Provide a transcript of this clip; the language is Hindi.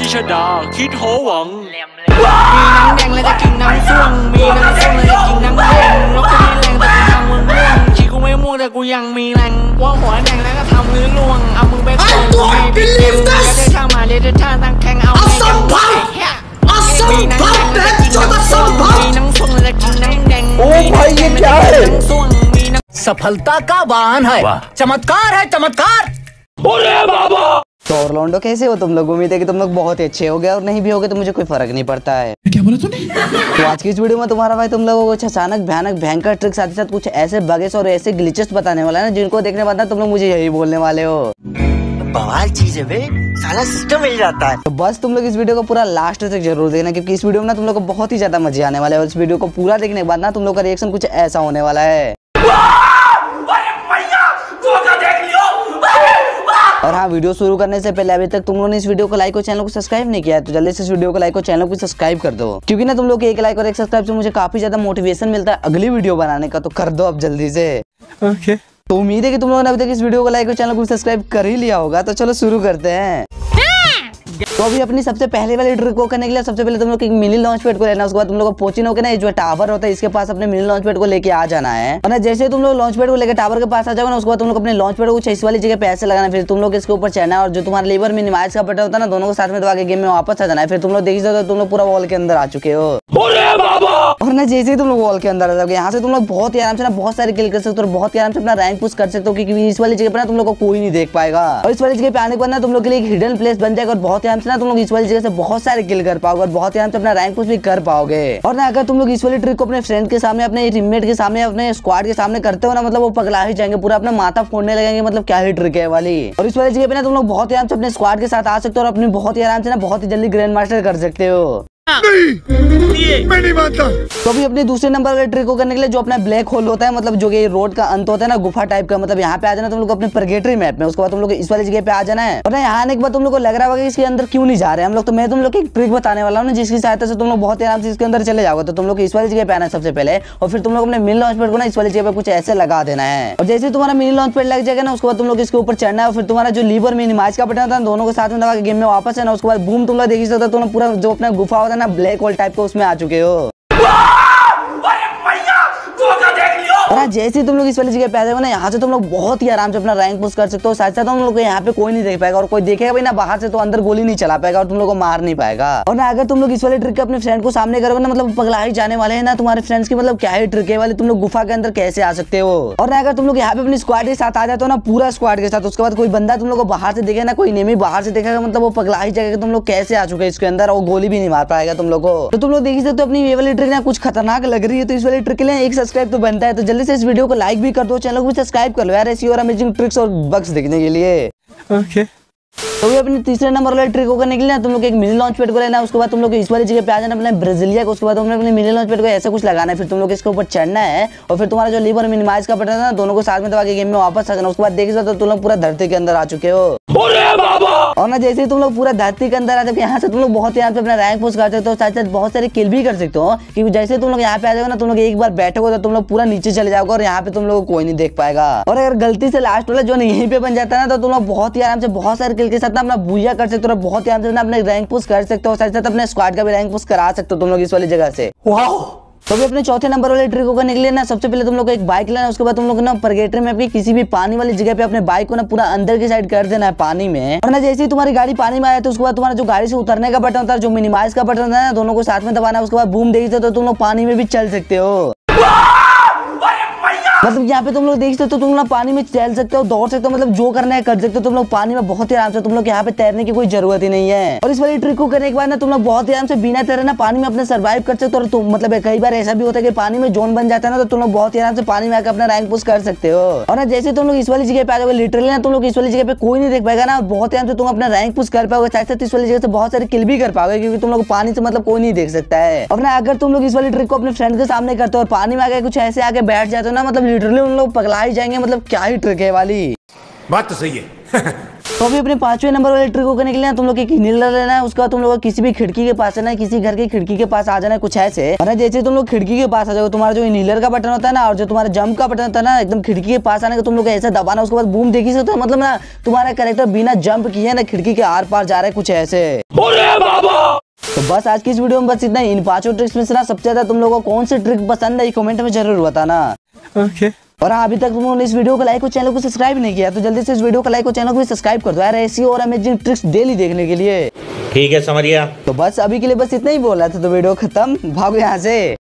กิชดา คิดโหวัง มีหนังแดงแล้วจะกินหนังส้วงมีหนังส้วงแล้วจะกินหนังแดงแล้วกูมีแรงแต่กูทำมึงม่วงชีกูไม่ม่วงแต่กูยังมีแรงว่าหัวแดงแล้วก็ทำมือล่วงเอามึงไปโกงให้ดิเต็มแล้วได้ช่างมาเลยได้ท่าตั้งแข่งเอาให้ยังไม่มีหนังแดงแล้วจะกินหนังส้วงมีหนังส้วงแล้วจะกินหนังแดงโอ้ยยิงใหญ่หนังส้วงมีหนัง सफलता का वाहन है चमत्कार है चमत्कार तो और लौंडो कैसे हो तुम लोग? उम्मीद है कि तुम लोग बहुत अच्छे हो गए और नहीं भी हो गए तो मुझे कोई फ़र्क नहीं पड़ता है। क्या बोला तूने? तो आज की इस वीडियो में तुम्हारा भाई तुम लोगों को कुछ अचानक भयानक भयंकर ट्रिक साथ ही साथ कुछ ऐसे बगेस और ऐसे ग्लिचेस बताने वाला है ना जिनको देखने बाद ना तुम लोग मुझे यही बोलने वाले हो। बवाल चीज़ है बे सारा सिस्टम मिल जाता है। तो बस तुम लोग इस वीडियो को पूरा लास्ट तक ज़रूर देखना क्योंकि इस वीडियो में ना तुम लोग को बहुत ही ज़्यादा मज़े आने वाले हैं और इस वीडियो को पूरा देखने के बाद ना तुम लोग का रिएक्शन कुछ ऐसा होने वाला है। और हाँ वीडियो शुरू करने से पहले अभी तक तुम लोगों ने इस वीडियो को लाइक और चैनल को सब्सक्राइब नहीं किया है तो जल्दी से इस वीडियो को लाइक और चैनल को सब्सक्राइब कर दो। क्योंकि ना तुम लोग के एक लाइक और एक सब्सक्राइब से मुझे काफ़ी ज़्यादा मोटिवेशन मिलता है अगली वीडियो बनाने का तो कर दो अब जल्दी से। ओके तो उम्मीद है कि तुम लोगों ने अभी तक इस वीडियो को लाइक और चैनल को सब्सक्राइब कर ही लिया होगा तो चलो शुरू करते हैं। तो अभी अपनी सबसे पहले वाली ट्रिक को करने के लिए सबसे पहले तुम लोग मिनी लॉन्च पेड को लेना, उसके बाद तुम लोग को पोचिन होकर ना जो टावर होता है, इसके पास अपने मिनी लॉन्च पेड को लेके आ जाना है। और जैसे तुम लोग लॉन्च पेड को लेकर टावर के पास आ जाओ ना, उसके बाद तुम लोग अपने लॉन्च पेड को छह वाली जगह पैसे लगाना, फिर तुम लोग इसके ऊपर चढ़ना और जो तुम्हारा लेबर मिनिमाइज का बटन होता है ना, दोनों को साथ में दबा के गेम में वापस आ जाना है। फिर तुम लोग देख सकते हो, तुम लोग पूरा वॉल के अंदर आ चुके हो। और ना जैसे ही तुम लोग वॉल के अंदर आ जाओगे, यहाँ से तुम लोग बहुत ही आराम से ना बहुत सारे किल कर सकते हो और बहुत ही आराम से अपना रैंक पुश कर सकते हो, क्योंकि इस वाली जगह पर ना तुम लोग को कोई नहीं देख पाएगा। और इस वाली जगह पे आने के बाद ना तुम लोग के लिए एक हिडन प्लेस बन जाएगा और बहुत ही आराम से ना तुम लोग इस वाली जगह से बहुत सारे किल कर पाओगे और बहुत ही आराम से अपना रैंक पुश भी कर पाओगे। और ना अगर तुम लोग इस वाली ट्रिक को अपने फ्रेंड के सामने, अपने टीममेट के सामने, अपने स्क्वाड के सामने करते हो ना मतलब वो पगला ही जाएँगे, पूरा अपना माथा फोड़ने लगेंगे मतलब क्या ही ट्रिक है वाली। और इस वाली जगह पे ना तुम लोग बहुत ही आराम से अपने स्क्वाड के साथ आ सकते हो और अपने बहुत ही आराम से ना बहुत ही जल्दी ग्रैंड मास्टर कर सकते हो। तो अभी अपने दूसरे नंबर वाले ट्रिक को करने के लिए जो अपना ब्लैक होल होता है मतलब जो कि रोड का अंत होता है ना गुफा टाइप का मतलब यहाँ पे आ जाना तुम लोग अपने परगेटरी मैप में उसके बाद तुम लोग इस वाली जगह पे आ जाना है और ना यहाँ आने के बाद तुम लोग को लग रहा होगा इसके अंदर क्यों नहीं जा रहे हम लोग तो मैं तुम लोग एक ट्रिक बताने वाला हूँ जिसकी सहायता से तुम लोग बहुत ही आराम से इसके अंदर चले जाओगे तो तुम लोग इस वाली जगह पे आना है सबसे पहले और फिर तुम लोग अपने मिनी लॉन्च पैड को ना इस वाली जगह पे कुछ ऐसे लगा देना है और जैसे तुम्हारा मिनी लॉन्च पैड लग जाएगा ना उसके बाद तुम लोग इसके ऊपर चढ़ना है और फिर तुम्हारा जो लीवर मिनिमाइज का बटन था है दोनों को साथ में दबा के गेम में वापस है ना उसके बाद बूम तुम लोग देख सकते हो तुम पूरा जो अपना गुफा होता है ना ब्लैक होल टाइप का उसमें आ चुके हो। हाँ, जैसे तुम लोग इस वाली जगह पे आ जाओगे ना यहाँ से तुम लोग बहुत ही आराम से अपना रैंक पुश कर सकते हो। साथ साथ तुम लोग को यहाँ पे कोई नहीं देख पाएगा और कोई देखेगा भी ना बाहर से तो अंदर गोली नहीं चला पाएगा और तुम लोग को मार नहीं पाएगा। और ना अगर तुम लोग इस वाले ट्रिक के अपने फ्रेंड को सामने करोगे ना मतलब पगला ही जाने वाले हैं ना तुम्हारे फ्रेंड्स की मतलब क्या ही ट्रिक है वाले तुम लोग गुफा के अंदर कैसे आ सकते हो? और ना अगर तुम लोग यहाँ पे अपनी स्क्वाड के साथ आ जाते हो ना पूरा स्क्वाड के साथ उसके बाद कोई बंदा तुम लोग को बाहर से देखे ना कोई नेमी बाहर से देखेगा मतलब वो पगला ही जाएगा तुम लोग कैसे आ चुके इसके अंदर और गोली भी नहीं मार पाएगा तुम लोग को। तो तुम लोग देख सकते हो अपनी ये वाली ट्रिक ना कुछ खतरनाक लग रही है तो इस वाली ट्रिक के लिए एक सब्सक्राइब तो बनता है तो जल्दी से इस वीडियो को लाइक भी कर दो, चैनल को भी सब्सक्राइब कर लो यार, ऐसी और अमेजिंग ट्रिक्स और बग्स देखने के लिए। ओके तो भी अपने तीसरे नंबर वाले ट्रिक को करने के लिए ना तुम लोग एक मिनी लॉन्च पैड को लेना है उसके बाद तुम लोग इस वाली जगह पे आ जाना अपने ब्राजीलिया को उसके बाद तुमने अपने मिनी लॉन्च पेड को ऐसा कुछ लगाना है फिर तुम लोग इसके ऊपर चढ़ना है और फिर तुम्हारा जो लीवर मिनिमाइज का बटन है ना दोनों को साथ में दबा के गेम में वापस आ जाना उसके बाद देख सकते हो तुम लोग पूरा धरती के अंदर आ चुके हो और ना जैसे ही तुम लोग पूरा धरती के अंदर आ जाओगे यहाँ से तुम लोग बहुत ही यहाँ पे अपना रैंक पुश कर सकते हो साथ साथ बहुत सारे किल भी कर सकते हो क्योंकि जैसे तुम लोग यहाँ पे आ जाओगे ना तुम लोग एक बार बैठोगे तो तुम लोग पूरा नीचे चले जाओगे और यहाँ पे तुम लोग कोई नहीं देख पाएगा और अगर गलती से लास्ट वाला जो यहीं पे बन जाता है ना तो तुम लोग बहुत ही आराम से बहुत सारे किल के साथ ना अपना बुया कर सकते हो बहुत आराम से अपने रैंक पुश कर सकते हो साथ साथ अपने स्क्वाड का भी रैंक पुश करा सकते हो तुम लोग इस वाली जगह से। तो भी अपने चौथे नंबर वाले ट्रिक को करने के लिए ना सबसे पहले तुम लोग को एक बाइक लेना है उसके बाद तुम लोग ना परगेटर में अपनी किसी भी पानी वाली जगह पे अपने बाइक को ना पूरा अंदर की साइड कर देना है पानी में। और ना जैसे ही तुम्हारी गाड़ी पानी में आए तो उसके बाद तुम्हारा जो गाड़ी से उतरने का बटन होता है जो मिनिमाइज का बटन होता है ना दोनों को साथ में दबाना है उसके बाद बूम देखते तो तुम लोग पानी में भी चल सकते हो। मतलब यहाँ पे तुम लोग देख सकते हो तो तुम लोग पानी में चल सकते हो दौड़ सकते हो मतलब जो करना है कर सकते हो तुम लोग पानी में बहुत ही आराम से तुम लोग यहाँ पे तैरने की कोई ज़रूरत ही नहीं है और इस वाली ट्रिक को करने के बाद ना तुम लोग बहुत ही आराम से बिना तैरे ना पानी में अपने सर्वाइव कर सकते हो और तुम मतलब कई बार ऐसा भी होता है कि पानी में जोन बन जाता है ना तो तुम लोग बहुत ही आराम से पानी में आकर अपना रैंक पुश कर सकते हो और ना जैसे तुम लोग इस वाली जगह पे आ जाओगे लिटरली ना तुम लोग इस वाली जगह पे कोई नहीं देख पाएगा ना बहुत ही आराम से तुम अपना रैंक पुश कर पाओगे साथ साथ इस वाली जगह से बहुत सारे किल भी कर पाओगे क्योंकि तुम लोग पानी से मतलब कोई नहीं देख सकता है और ना अगर तुम लोग इस वाली ट्रिक को अपने फ्रेंड के सामने करते हो और पानी में आगे कुछ ऐसे आगे बैठ जाते हो ना मतलब लिटरली उन लोग पगला ही जाएँगे मतलब क्या ही ट्रिक है वाली? बात तो सही है। तो अभी अपने पाँचवें नंबर वाले ट्रिक को करने के लिए तुम लोग एक नीला लेना है उसके बाद तुम लोग किसी भी खिड़की के पास आना है किसी घर की खिड़की के पास आ जाना है कुछ ऐसे। और जैसे तुम लोग खिड़की के पास आ जाओ तुम्हारा जो इनहेलर का बटन होता है ना और जो तुम्हारा जंप का बटन होता है ना एकदम खिड़की के पास आने का तुम लोग ऐसे दबाना उसके बाद बूम देखी से तो मतलब ना तुम्हारा कैरेक्टर बिना जंप किए ना खिड़की के आर पार जा रहा है कुछ ऐसे। तो बस आज की इस वीडियो में बस इतना ही। इन पाँचों ट्रिक्स में से ना सबसे ज़्यादा तुम लोगों को कौन सी ट्रिक पसंद है कमेंट में ज़रूर बताना। Okay. और हाँ अभी तक तुम लोगों ने इस वीडियो को लाइक और चैनल को सब्सक्राइब नहीं किया तो जल्दी से इस वीडियो को लाइक और चैनल को भी सब्सक्राइब कर दो यार ऐसी और अमेजिंग ट्रिक्स डेली देखने के लिए। ठीक है समरिया। तो बस अभी के लिए बस इतना ही बोल रहा था तो वीडियो खत्म। भागो यहाँ से।